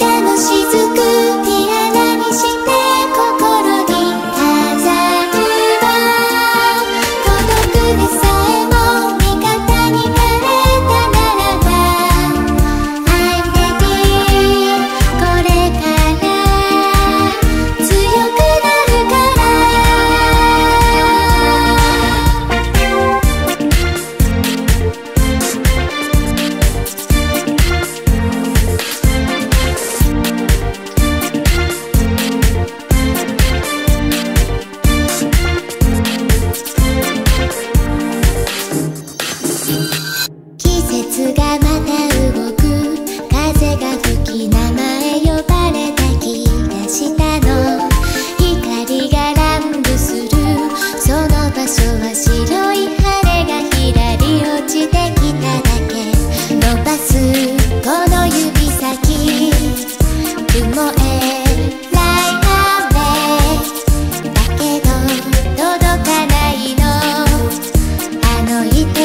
季節が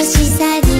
七彩的